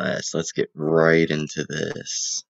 class. Let's get right into this.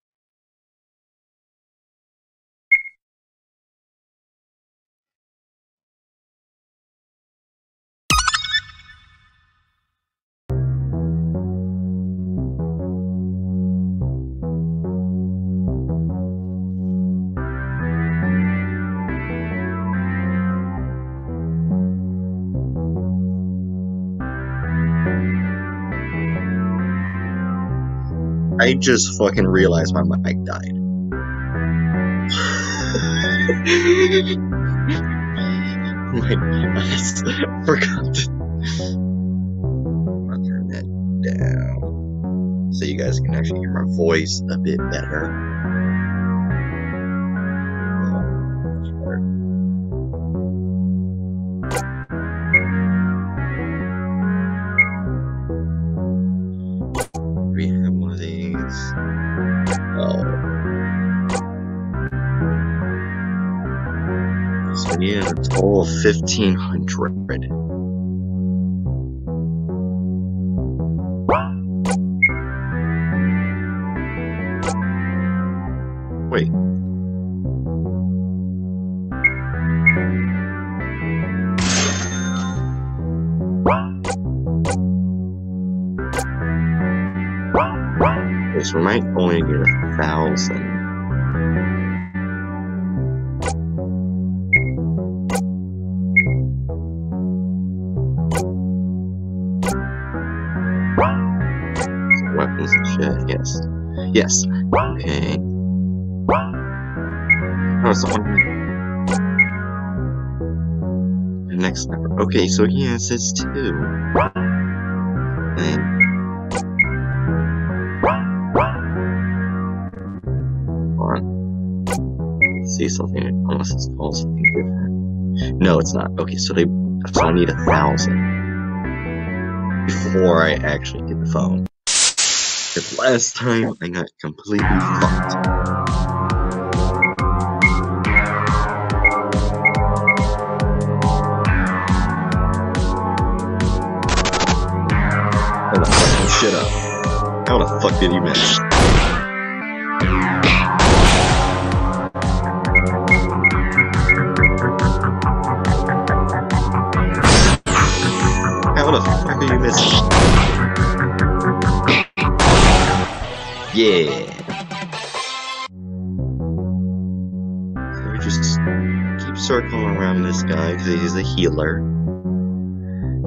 I just fucking realized my mic died. my gosh, I forgot to turn that down so you guys can actually hear my voice a bit better. Fifteen hundred. Wait. This we might only get a thousand. Yes. Okay. Oh, someone. The next number. Okay, so yes, it's two. And. See something unless it's called something different. No, it's not. Okay, so they so I need a thousand before I actually get the phone. Last time I got completely fucked. Shit up. How the fuck did you miss? Because he's a healer.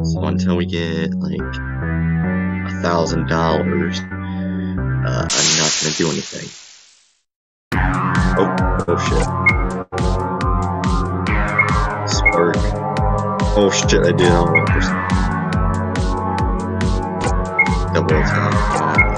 So until we get like a thousand dollars, uh, I'm not gonna do anything. Oh, oh shit. Spark. Oh shit, I did on one person. Double attack.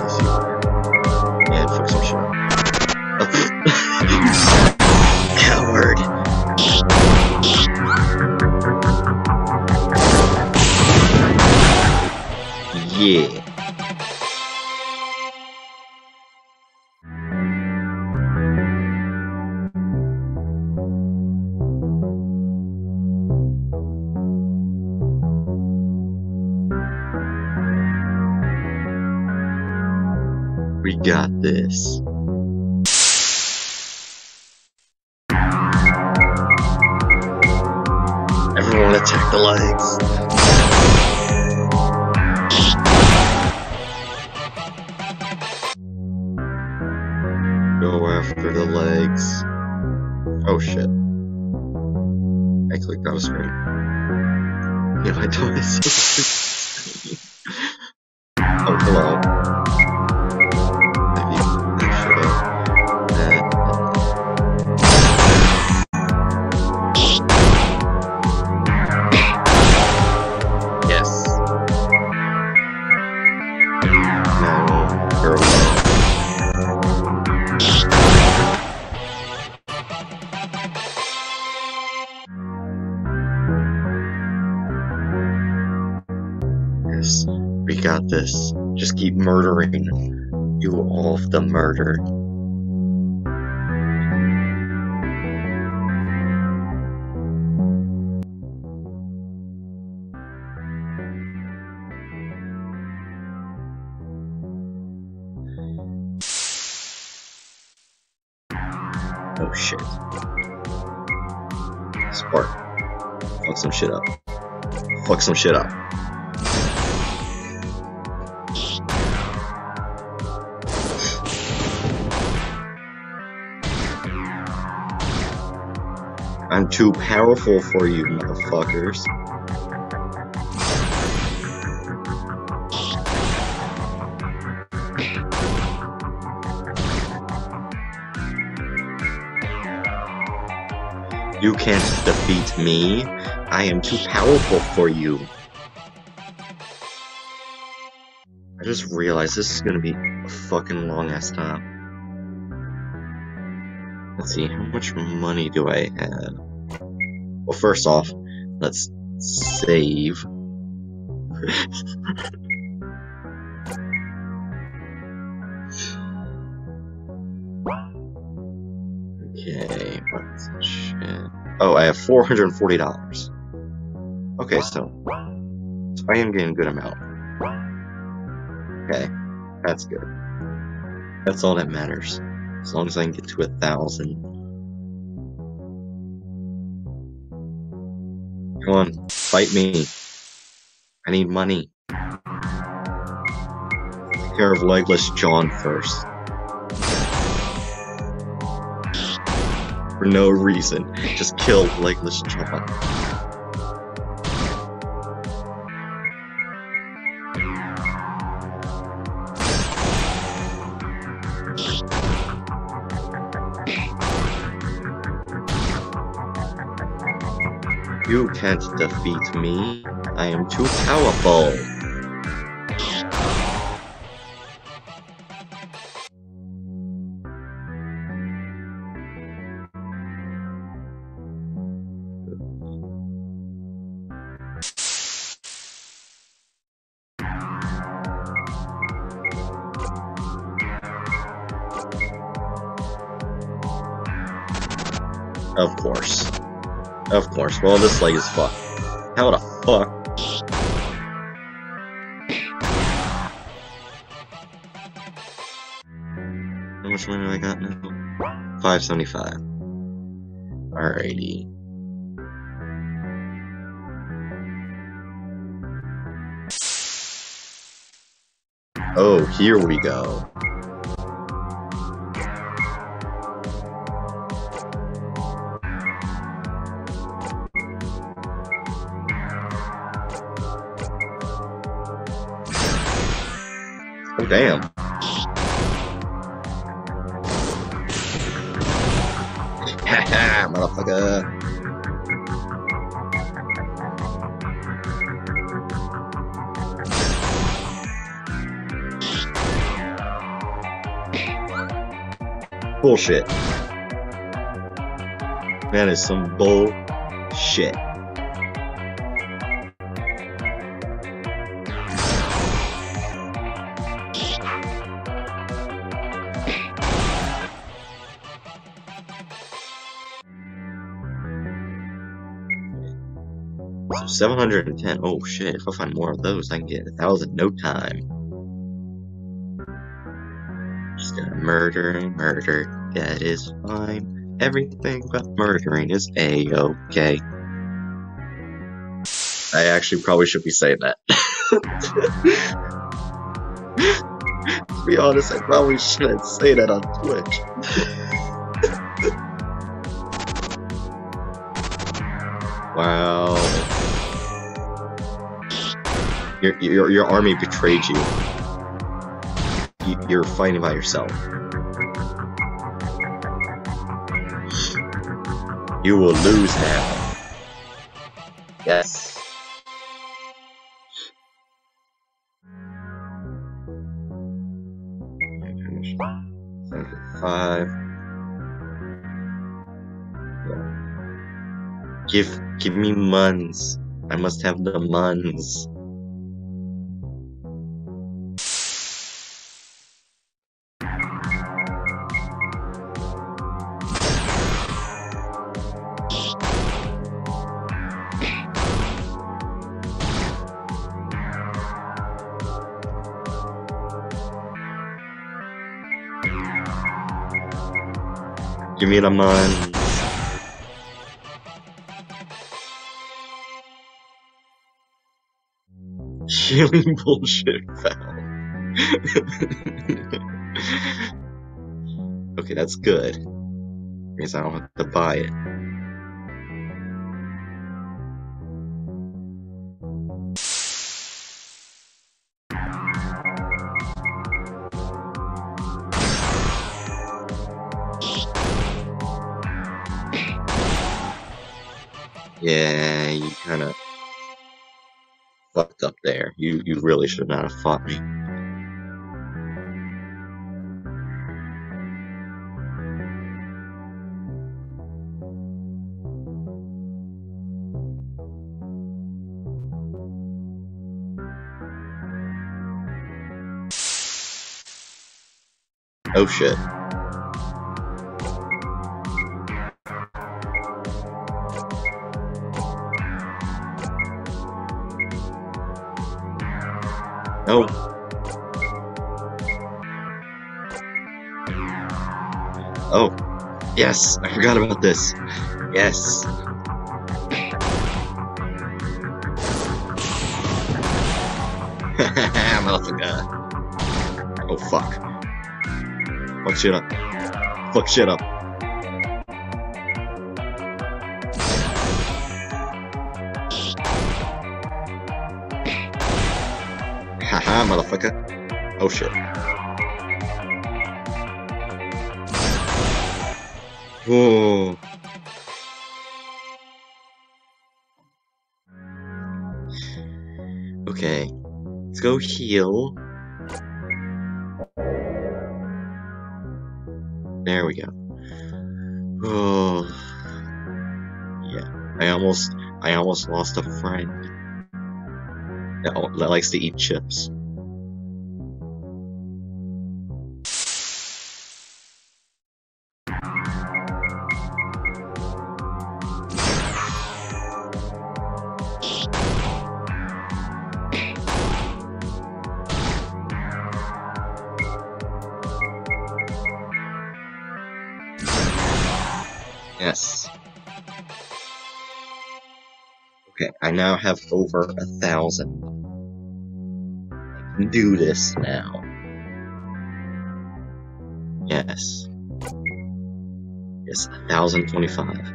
we got this. Just keep murdering. Do all of the murder. Oh shit. Spark. Fuck some shit up. Fuck some shit up. Too powerful for you, motherfuckers. You can't defeat me. I am too powerful for you. I just realized this is gonna be a fucking long ass time. Let's see, how much money do I have? Well, first off, let's save. okay, what's shit? Oh, I have $440. Okay, so, so I am getting a good amount. Okay, that's good. That's all that matters. As long as I can get to a thousand. Come on, fight me. I need money. Take care of Legless John first. For no reason. Just kill Legless John. Can't defeat me. I am too powerful. Well, this leg is fucked. How the fuck? How much money do I got now? 575. Alrighty. Oh, here we go. Oh, damn. Haha, motherfucker. Bullshit. That is some bullshit. 710. Oh shit, if I find more of those, I can get a thousand no time. Just gonna murder murder. That is fine. Everything but murdering is a-okay. I actually probably should be saying that. to be honest, I probably shouldn't say that on Twitch. wow. Your, your, your army betrayed you. you. You're fighting by yourself. You will lose now. Yes. Five. Give, give me muns. I must have the muns. Give me the man. Healing bullshit okay, that's good. Because I don't have to buy it. Really should not have fought me. Oh shit. No. Oh. Yes, I forgot about this. Yes. Motherfucker. Oh fuck. Fuck shit up. Fuck shit up. Whoa. Okay. Let's go heal. There we go. Oh. Yeah. I almost I almost lost a friend that, that likes to eat chips. Have over a thousand. Do this now. Yes. Yes, a thousand twenty-five.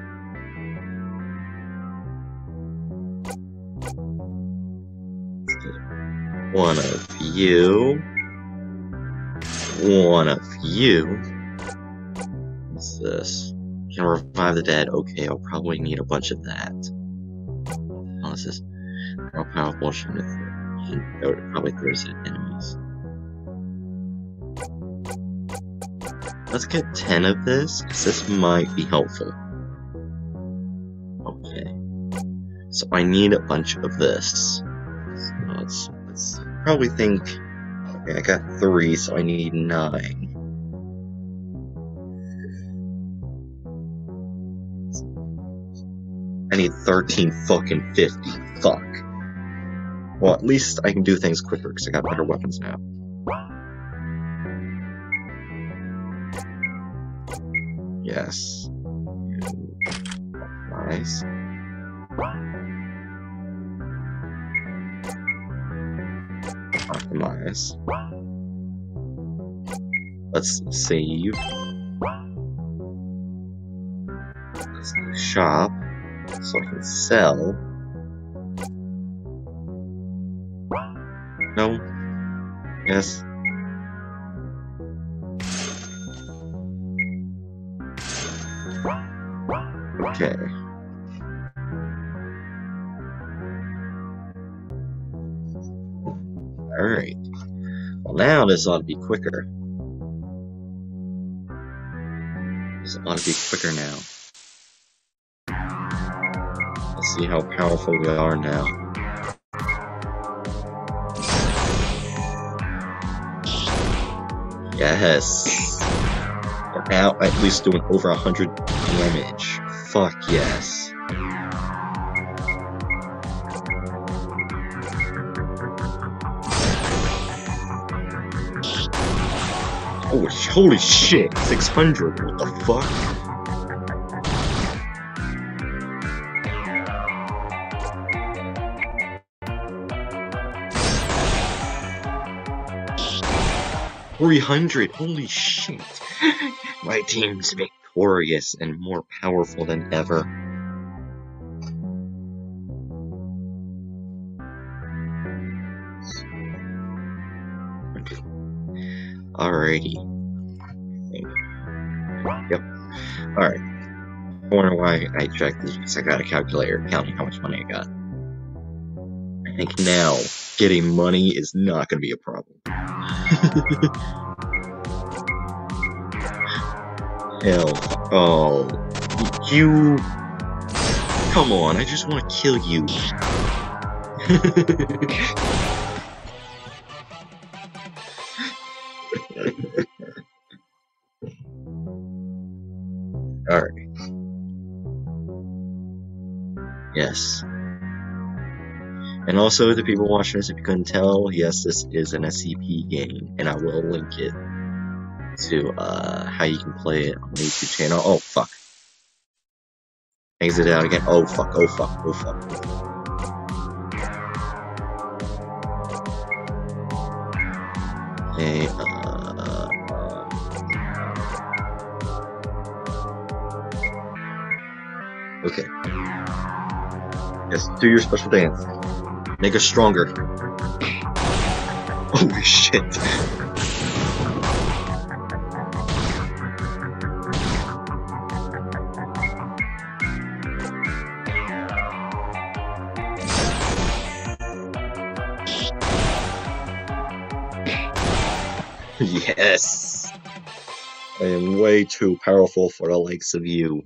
One of you. One of you. What's this? Can revive the dead. Okay, I'll probably need a bunch of that. Oh, this is how powerful would probably throws at enemies. Let's get 10 of this, because this might be helpful. Okay. So I need a bunch of this. So let's, let's probably think... Okay, I got 3, so I need 9. Need 13 fucking 50. Fuck. Well, at least I can do things quicker because I got better weapons now. Yes. Nice. Optimize. Let's save. Let's shop so I can sell. No? Yes? Okay. Alright. Well, now this ought to be quicker. This ought to be quicker now. See how powerful we are now. Yes. We're now at least doing over a 100 damage. Fuck yes. Holy shit, 600, what the fuck? 300! Holy shit! My team's victorious and more powerful than ever. Alrighty. Yep. Alright. I wonder why I checked this because I got a calculator counting how much money I got. I think now getting money is not going to be a problem. Hell. Oh. You. Come on, I just want to kill you. also, the people watching this, if you couldn't tell, yes, this is an SCP game, and I will link it to uh, how you can play it on the YouTube channel. Oh, fuck. Exit out again. Oh, fuck. Oh, fuck. Oh, fuck. Okay, uh, Okay. Yes, do your special dance. Make us stronger. Holy shit. yes! I am way too powerful for the likes of you.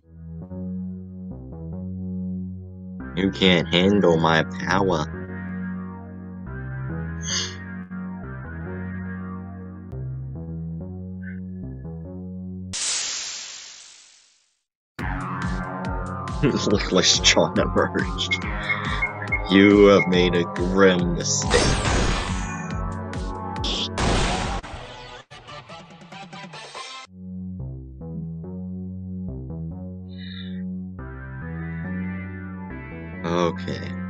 You can't handle my power. Like John emerged. You have made a grim mistake. Okay.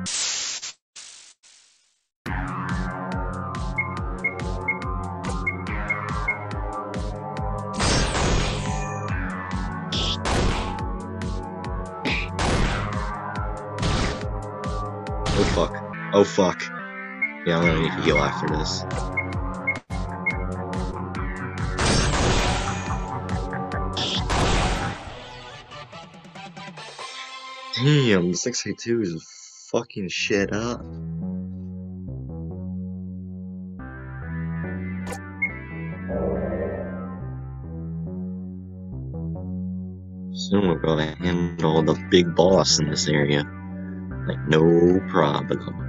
Oh fuck. Yeah, I'm gonna need to heal after this. Damn, 682 is fucking shit up. Soon we're gonna handle the big boss in this area. Like, no problem.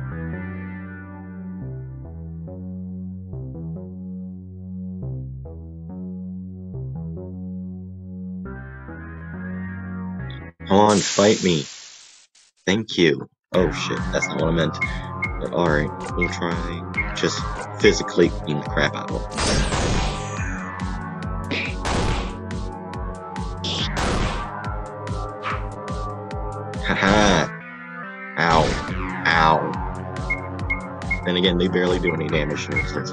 On, fight me. Thank you. Oh shit, that's not what I meant. But alright, we'll try just physically beating the crap out of him. Haha! Ow. Ow. Then again, they barely do any damage so it's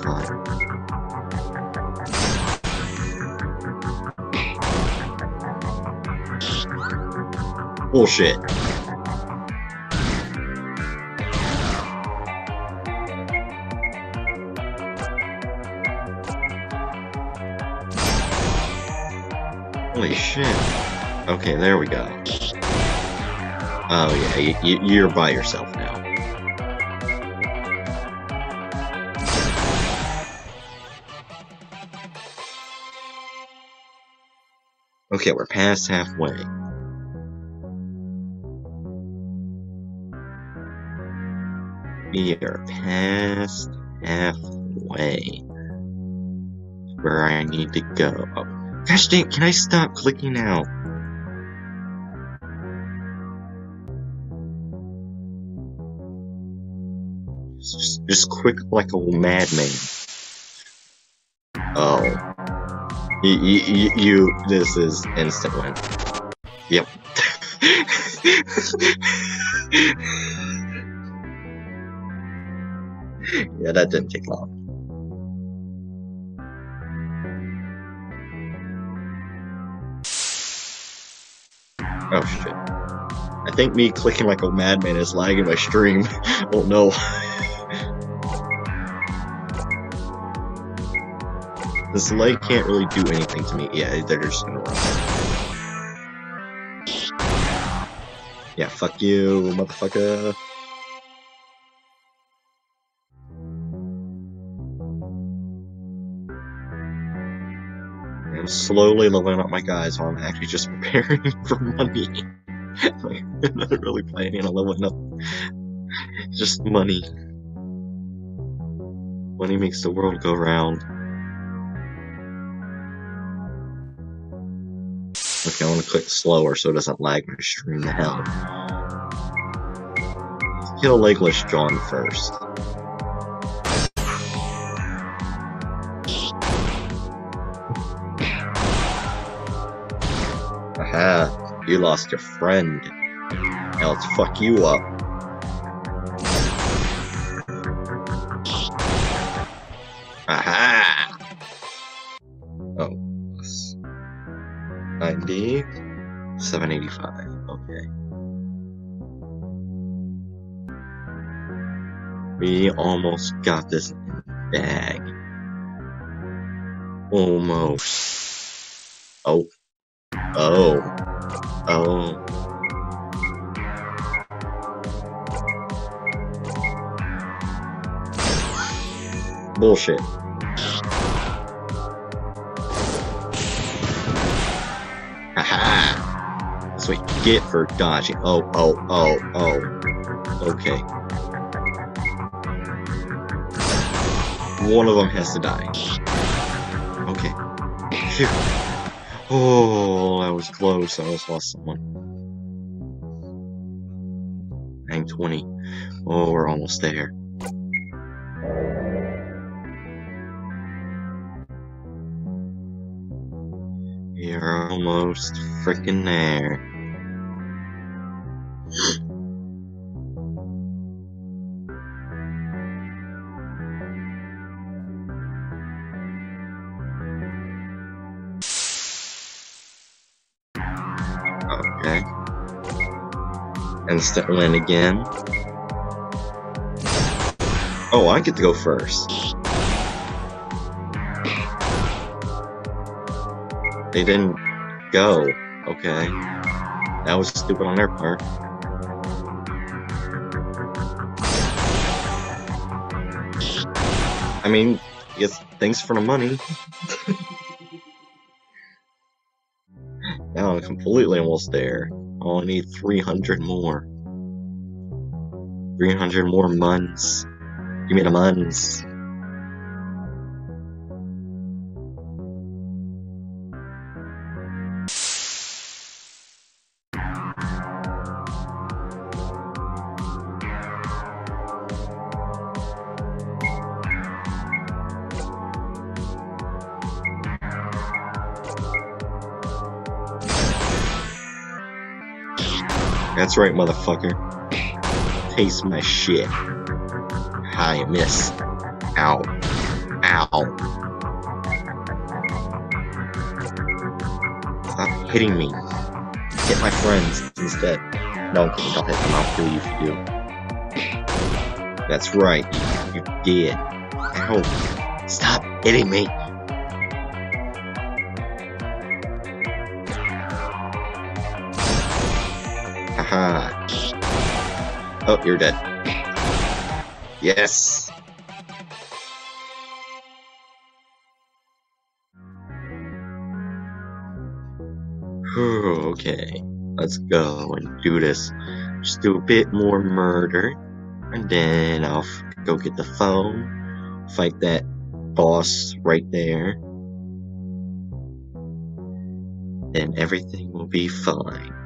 Bullshit. Holy shit. Okay, there we go. Oh yeah, you, you, you're by yourself now. Okay, we're past halfway. We are past halfway. Where I need to go. Oh, gosh dang, can I stop clicking out? Just, just quick like a madman. Oh. You, you, you, this is instant win. Yep. yeah, that didn't take long. Oh shit. I think me clicking like a madman is lagging my stream. oh no. This lag can't really do anything to me. Yeah, they're just gonna run. Yeah, fuck you, motherfucker. I'm slowly leveling up my guys while I'm actually just preparing for money. like, I'm not really planning on leveling up. Just money. Money makes the world go round. Okay, I want to click slower so it doesn't lag my stream the hell. Kill Legless John first. You lost your friend. Now let's fuck you up. Aha! Oh, 90, 785, okay. We almost got this bag. Almost. Oh. Oh. Oh. Bullshit. Haha. That's what you get for dodging. Oh, oh, oh, oh. Okay. One of them has to die. Okay. Phew. Oh, that was close. I almost lost someone. 920. Oh, we're almost there. You're almost freaking there. Instant again. Oh, I get to go first. They didn't go. Okay. That was stupid on their part. I mean, yes, thanks for the money. now I'm completely almost there. I only need 300 more. 300 more months. Give me the months. That's right, motherfucker. Taste my shit. You miss. Ow. Ow. Stop hitting me. Hit my friends instead. No. Don't hit them. I'll kill you if you do. That's right. You, you did. Ow. Stop hitting me. Oh, you're dead. Yes. Okay. Let's go and do this. Just do a bit more murder. And then I'll go get the phone. Fight that boss right there. Then everything will be fine.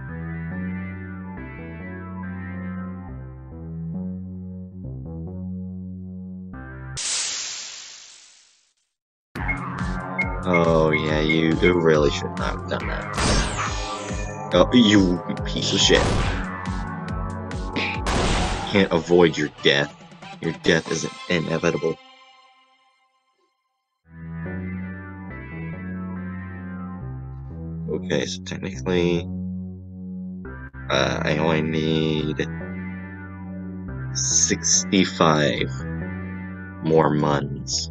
Oh yeah, you, you really should not have done that. Oh, you piece of shit. Can't avoid your death. Your death is inevitable. Okay, so technically... Uh, I only need 65 more muns.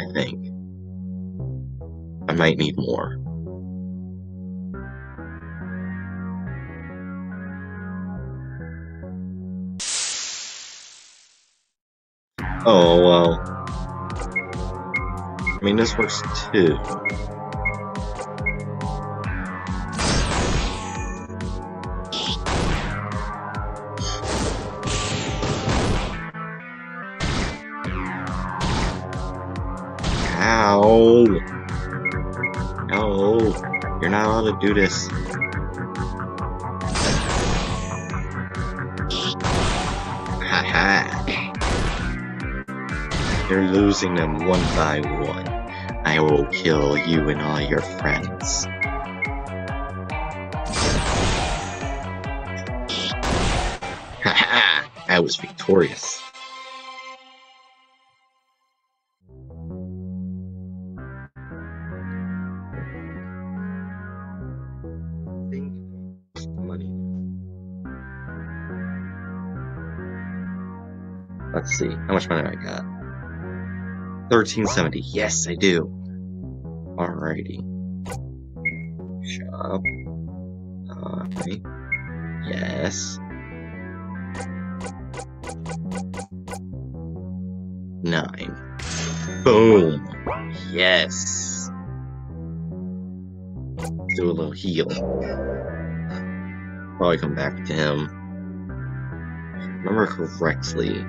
I think. I might need more. Oh, well. I mean, this works too. Do this. Haha. You're losing them one by one. I will kill you and all your friends. Haha! I was victorious. How much money I got? 1370. Yes, I do. Alrighty. Shop. Okay. Yes. Nine. Boom. Yes. Do a little heal. Probably come back to him. Remember correctly.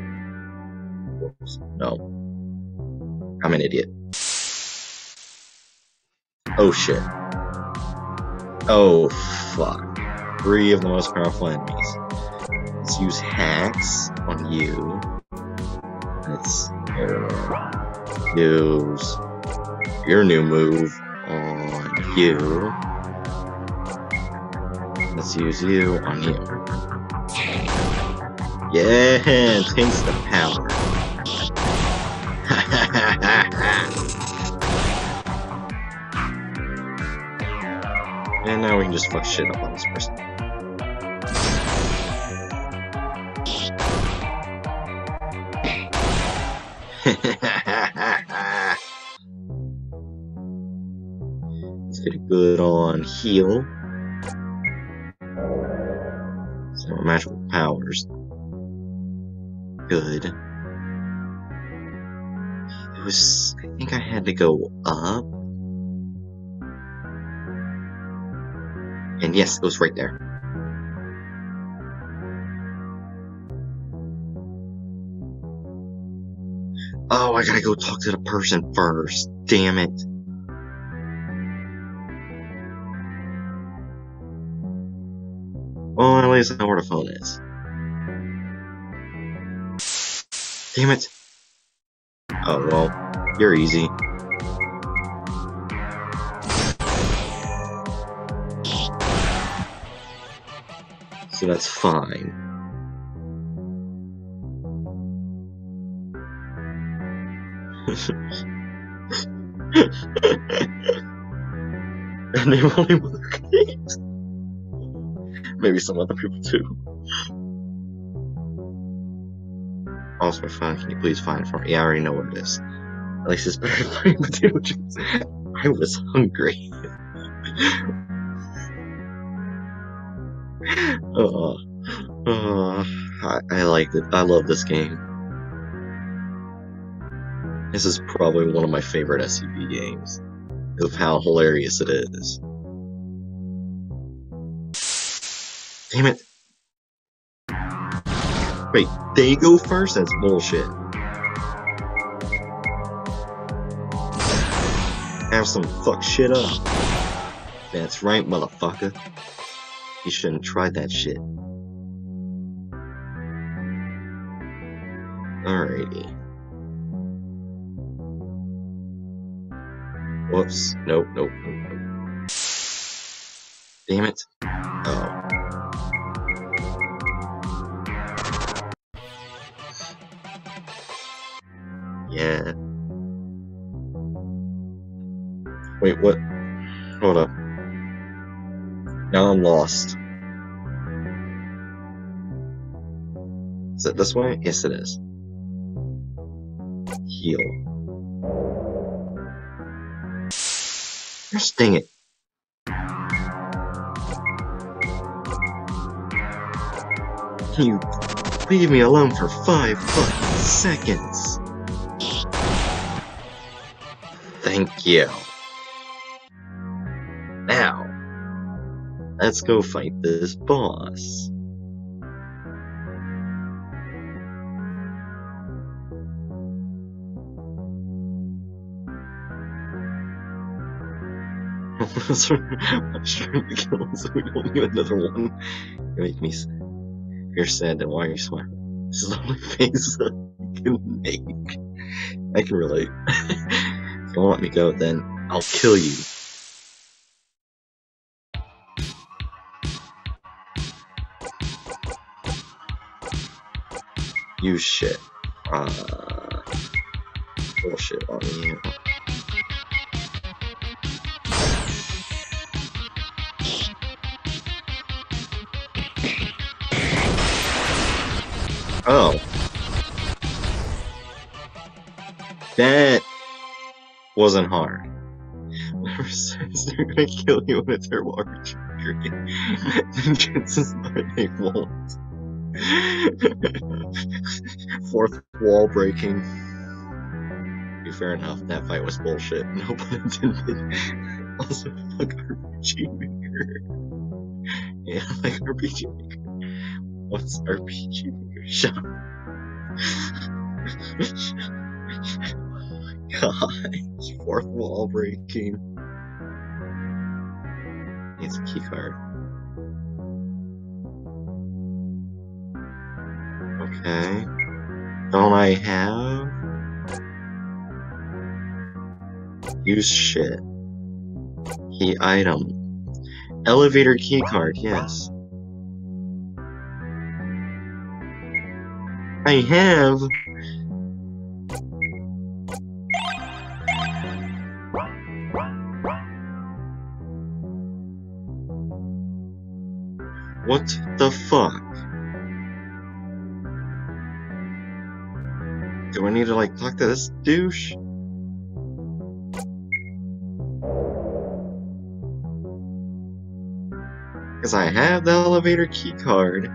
No. I'm an idiot. Oh shit. Oh fuck. Three of the most powerful enemies. Let's use hacks on you. Let's use your new move on you. Let's use you on you. Yeah, taste the power. Just fuck shit up on this person. Let's get a good on heal. So magical powers. Good. It was I think I had to go up. And yes, it was right there. Oh, I gotta go talk to the person first. Damn it. Well, at least I know where the phone is. Damn it. Oh, well, you're easy. So that's fine. and they only work games. Maybe some other people too. Also, my phone, can you please find it for me? Yeah, I already know what it is. At least it's better than playing potato chips. I was hungry. Oh, oh, I, I like it. I love this game. This is probably one of my favorite SCP games. Of how hilarious it is. Damn it. Wait, they go first? That's bullshit. Have some fuck shit up. That's right, motherfucker. You shouldn't try that shit. Alrighty. Whoops. Nope, nope, nope, nope. Damn it. Oh. Yeah. Wait, what? Hold up. Now I'm lost. Is it this way? Yes, it is. Heal. Gosh dang it. Can you leave me alone for five seconds? Thank you. Let's go fight this boss. I'm trying to kill we don't need another one. You make me. s- You're sad, then why are you smiling? This is the only face I can make. I can relate. if you don't let me go, then I'll kill you. You shit. Uh, bullshit on you. Oh. That wasn't hard. Whoever says they're gonna kill you with a turbo archer, then chances are they won't. Fourth wall breaking. Be fair enough, that fight was bullshit. No pun intended. Also, fuck RPG Maker. Yeah, like RPG Maker. What's RPG Maker? Shut up. God, fourth wall breaking. It's a key card. Okay. Don't I have? Use shit. Key item. Elevator key card, yes. I have. What the fuck? Do I need to like talk to this douche? Because I have the elevator key card.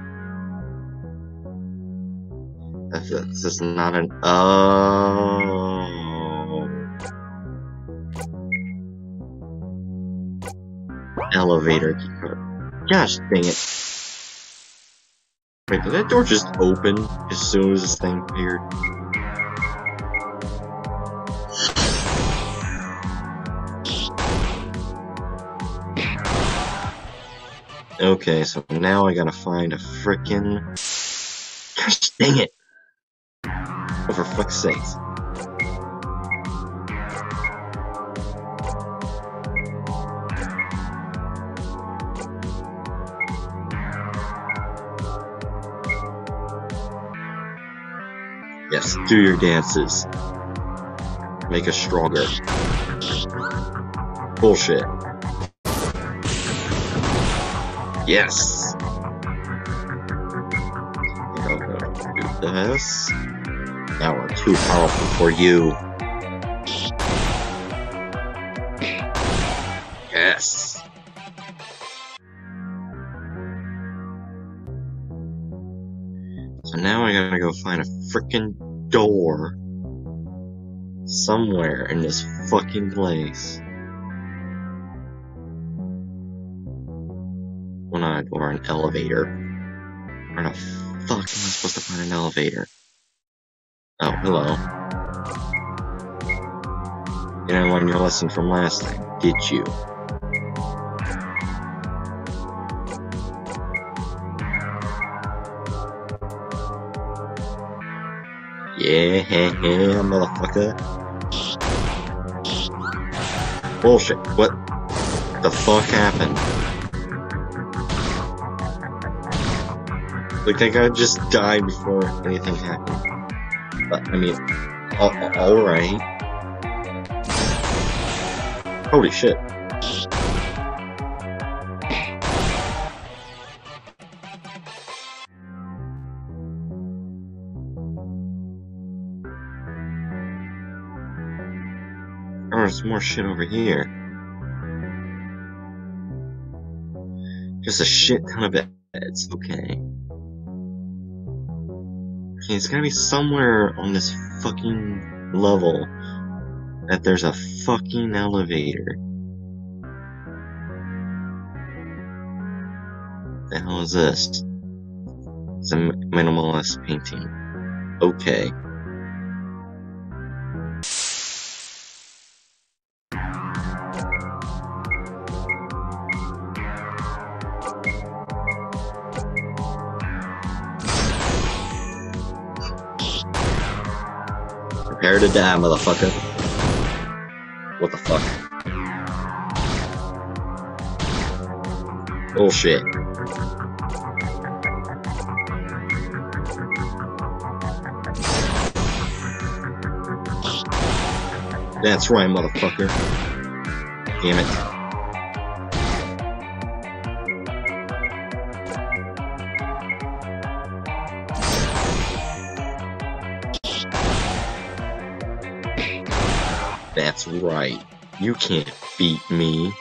This is not an. Oh. Elevator key card. Gosh dang it. Wait, did that door just open as soon as this thing appeared? Okay, so now I gotta find a frickin' Gosh dang it! Oh, for fuck's sakes. Yes, do your dances. Make us stronger. Bullshit. Yes! This. Now we're too powerful for you. Yes! So now I gotta go find a freaking door somewhere in this fucking place. Elevator. Where the fuck am I supposed to find an elevator? Oh, hello. You didn't learn your lesson from last time, did you? Yeah, motherfucker. Bullshit. What the fuck happened? Like I guy just died before anything happened. But I mean, all right. Holy shit. Oh, there's more shit over here. Just a shit ton of beds, okay. It's gotta be somewhere on this fucking level that there's a fucking elevator. The hell is this? It's a minimalist painting. Okay. To die, motherfucker. What the fuck? Bullshit. That's right, motherfucker. Damn it. Right. You can't beat me.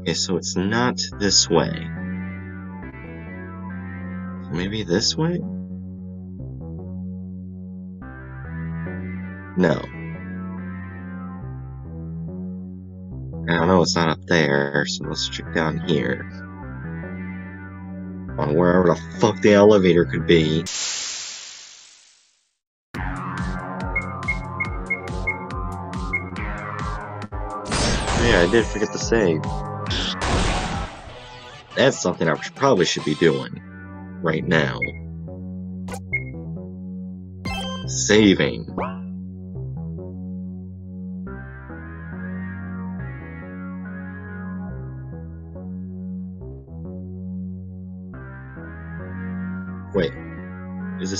Okay, so it's not this way. Maybe this way? No. I don't know, it's not up there, so let's check down here. Wherever the fuck the elevator could be. Yeah, I did forget to save. That's something I probably should be doing right now. Saving.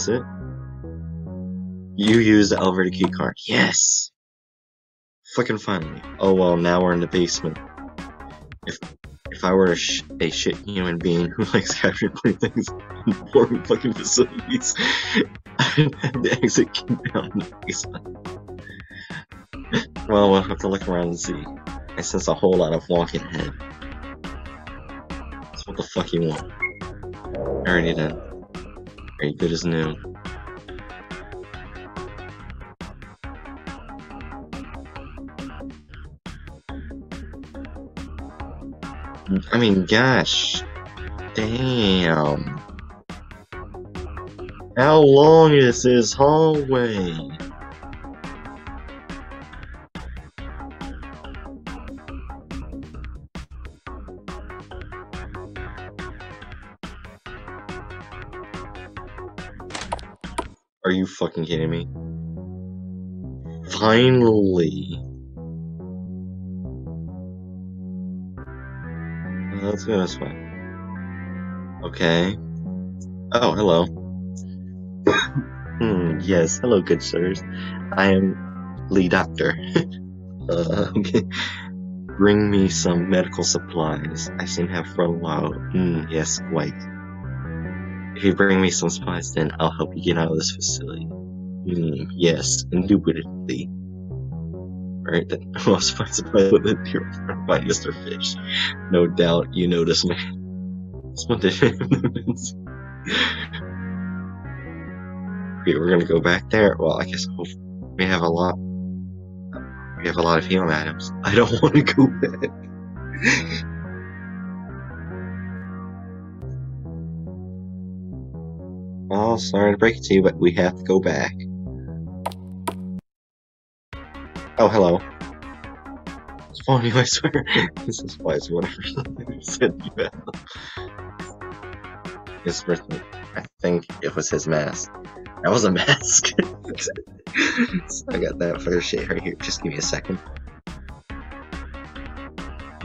It? You use the elevator key card. Yes! Fucking finally. Oh well, now we're in the basement. If if I were a, sh a shit human being who likes capturing things in boring fucking facilities, I'd have the exit key down the basement. well, we'll have to look around and see. I sense a whole lot of walking ahead. So what the fuck you want? Alrighty then. You good as new? I mean, gosh. Damn. How long is this hallway? Fucking kidding me? Finally. Let's go this way. Okay. Oh, hello. hmm, yes, hello, good sirs. I am Lee Doctor. uh, okay. Bring me some medical supplies. I seem to have for a while. Hmm, yes, quite. If you bring me some supplies, then I'll help you get out of this facility. Hmm, yes, indubitably. Alright, then I'll find supplies with it here by Mr. Fish. No doubt you notice me. Splendid. okay, we're gonna go back there. Well, I guess we have a lot. We have a lot of healing items. I don't want to go back. Oh, sorry to break it to you, but we have to go back. Oh, hello. Oh, it's funny, I swear. this is wise, whatever said you have. His written. I think it was his mask. That was a mask. I got that for shit right here. Just give me a second.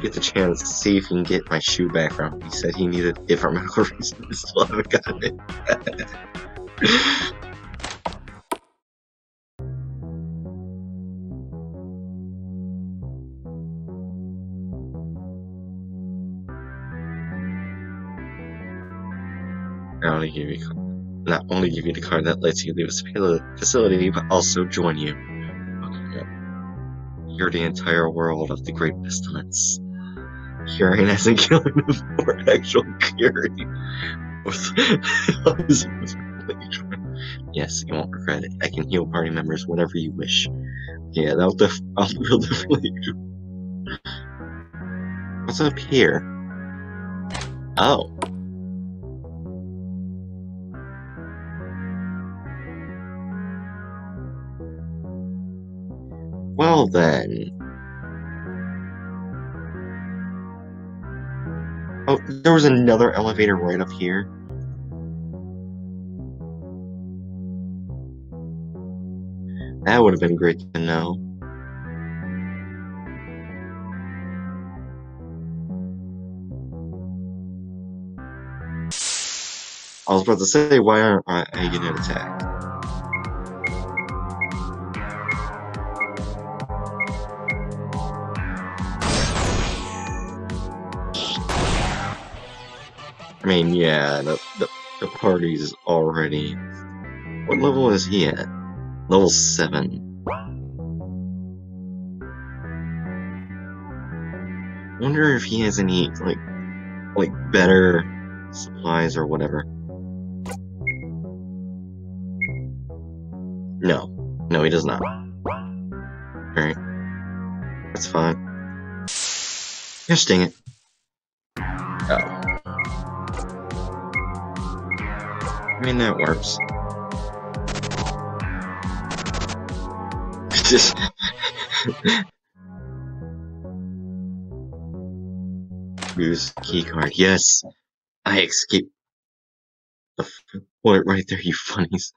Get the chance to see if you can get my shoe back from. He said he needed it for medical reasons. Still haven't gotten it. Give you not only give you the card that lets you leave a facility, but also join you. Okay, You're the entire world of the Great Pestilence. Curing isn't killing before actual curing. yes, you won't regret it. I can heal party members whenever you wish. Yeah, that'll def- I'll definitely. What's up here? Oh. Well then. Oh, there was another elevator right up here. That would have been great to know. I was about to say, why aren't I getting attacked? Mean, yeah, the, the, the party's already... What level is he at? Level 7. wonder if he has any, like, like, better supplies or whatever. No. No, he does not. Alright. That's fine. Gosh dang it. Oh. I mean, that works. Just... Use keycard. Yes! I escaped the point right there, you funnies.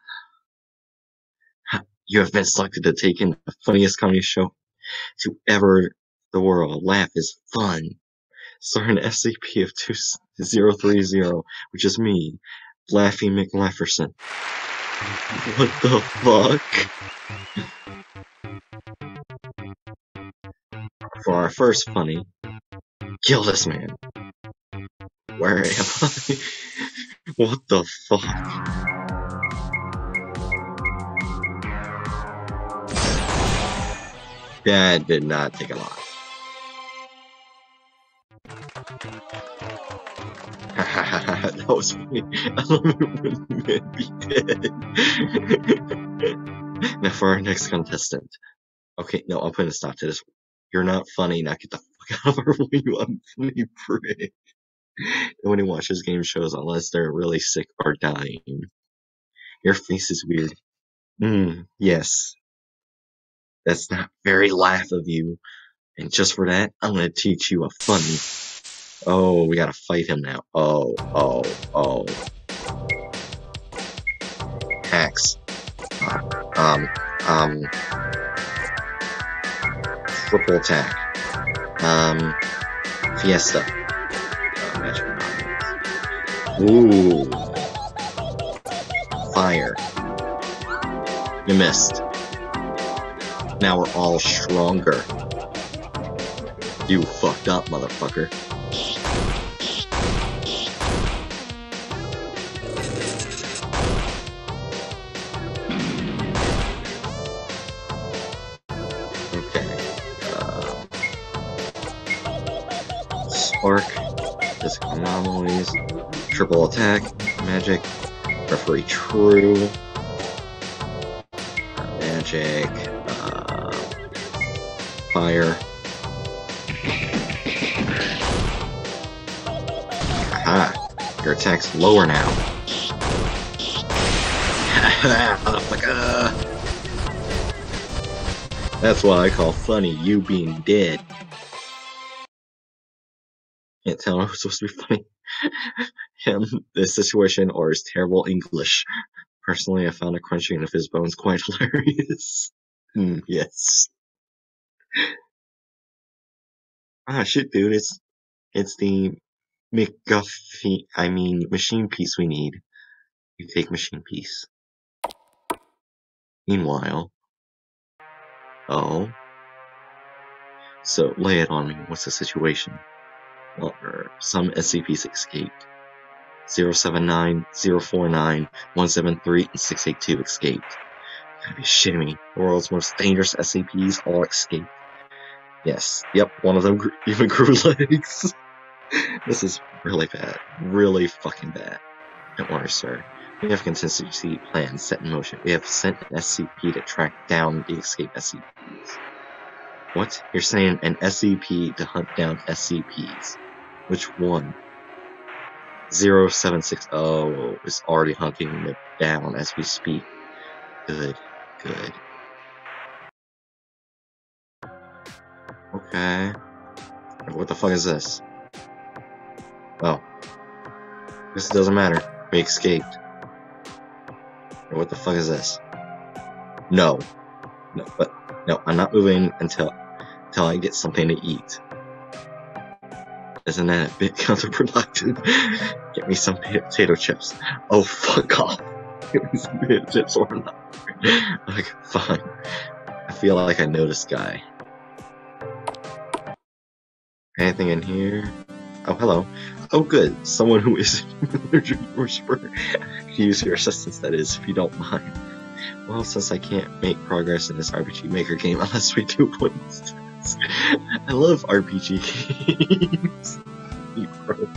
You have been selected to take in the funniest comedy show to ever the world. Laugh is fun. Starring SCP of 2030, which is me, Laffy McLafferson. What the fuck? For our first funny, kill this man. Where am I? what the fuck? That did not take a lot. That was funny. I love it when men be dead. now for our next contestant. Okay, no, I'm putting a stop to this. You're not funny. Now get the fuck out of our way, you unfunny prick. Nobody watches game shows unless they're really sick or dying. Your face is weird. Hmm. yes. That's not very laugh of you. And just for that, I'm gonna teach you a funny. Oh, we gotta fight him now. Oh, oh, oh. Hacks. Uh, um, um. Triple attack. Um. Fiesta. Ooh. Fire. You missed. Now we're all stronger. You fucked up, motherfucker. Triple attack. Magic. Referee true. Magic uh, fire. Aha! Your attack's lower now. That's what I call funny, you being dead. Can't tell if it's supposed to be funny. Him, this situation, or his terrible English. Personally, I found a crunching of his bones quite hilarious. Mm, yes. Ah, shit, dude, it's it's the McGuffey, I mean, machine piece we need. You take machine piece. Meanwhile, oh, so lay it on me. What's the situation? Er, some SCPs escaped. 079, 049, 173, and 682 escaped. Gotta be me. The world's most dangerous SCPs all escaped. Yes, yep, one of them even grew legs. this is really bad. Really fucking bad. Don't worry, sir. We have contingency plans set in motion. We have sent an SCP to track down the escaped SCPs. What? You're saying an SCP to hunt down SCPs? Which one? 0760 is already hunting them down as we speak. Good, good. Okay. What the fuck is this? Oh. This doesn't matter. We escaped. What the fuck is this? No. No, but no, I'm not moving until until I get something to eat. Isn't that a bit counterproductive? Get me some potato chips. Oh, fuck off. Get me some potato chips or not. Okay, fine. I feel like I know this guy. Anything in here? Oh, hello. Oh, good. Someone who is worshiper. Use your assistance, that is, if you don't mind. Well, since I can't make progress in this RPG Maker game unless we do one I love RPG games. pro.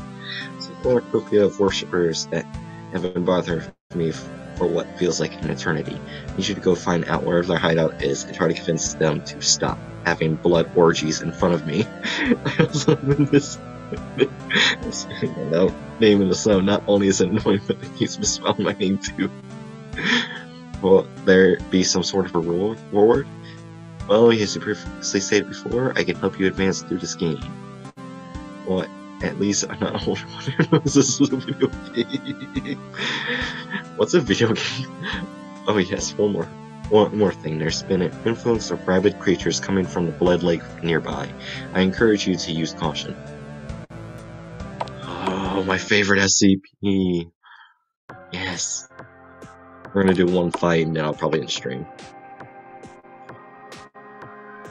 So cornucopia of worshippers that have been bothering me for what feels like an eternity. You should go find out where their hideout is and try to convince them to stop having blood orgies in front of me. I also in this no, name in the snow not only is it annoying, but it keeps misspelling my name too. Will there be some sort of a reward? Well, as you previously stated before, I can help you advance through this game. Well, at least I'm not older one this is a video game. What's a video game? Oh yes, one more. One more thing, there's been an influence of rabid creatures coming from the Blood Lake nearby. I encourage you to use caution. Oh, my favorite SCP. Yes. We're gonna do one fight and then I'll probably end stream.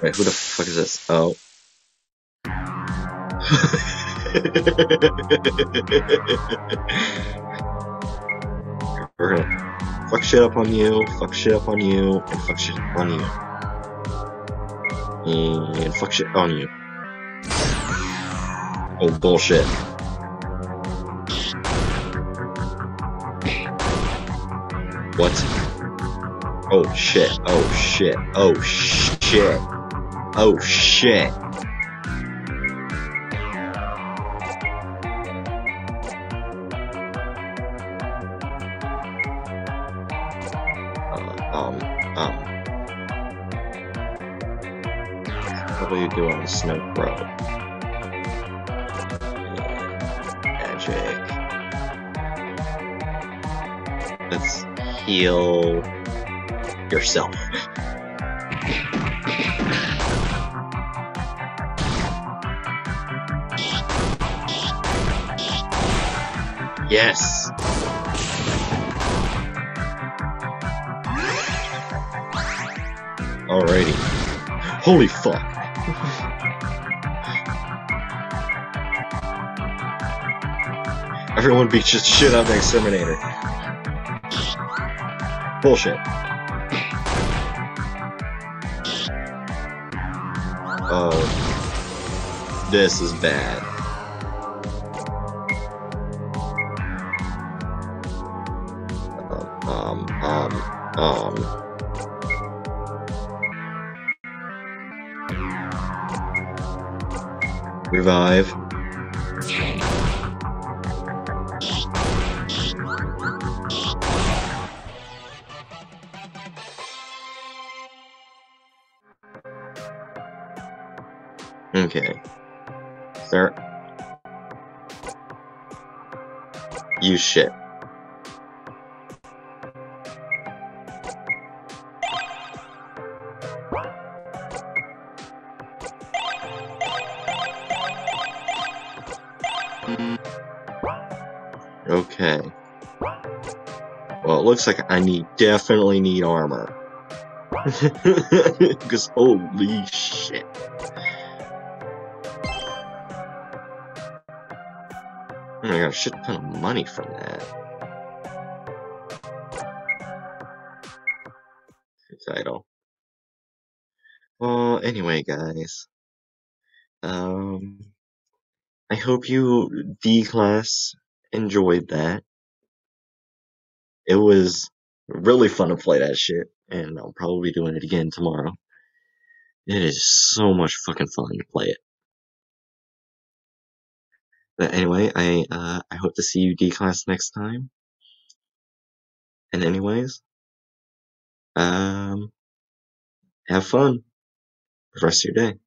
Wait, who the fuck is this? Oh. We're gonna fuck shit up on you, fuck shit up on you, and fuck shit on you. And fuck shit on you. Oh, bullshit. What? Oh shit, oh shit, oh shit. Oh shit. Uh, um, um. What do you do on snow road? Magic. Let's heal yourself. Yes. Alrighty. Holy fuck. Everyone beat just shit out the exterminator. Bullshit. Oh. This is bad. Revive. Okay. Start. You shit. Looks like I need definitely need armor. Because holy shit. I got a shit ton of money from that. Title. Well, anyway, guys. Um, I hope you D class enjoyed that. It was really fun to play that shit, and I'll probably be doing it again tomorrow. It is so much fucking fun to play it. But anyway, I uh, I hope to see you D class next time. And anyways, um, have fun the rest of your day.